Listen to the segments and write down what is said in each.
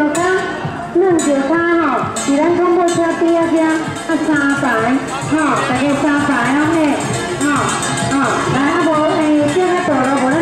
ียวกันหนึ่งเดียวกันเหรอดันทงบนชาเตียเดียอาซาสายเหรอแต่เอซาสายน้องเนี่ยเหรอเหรอแล้วบอกเอเชื่อแม่ตัวเราบอ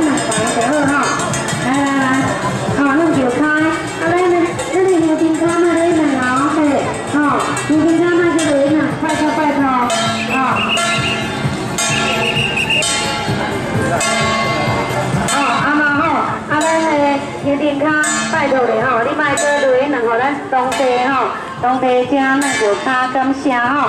天天卡，拜托你吼，你买过对，然后咱当地吼，当地家咱就卡感谢吼。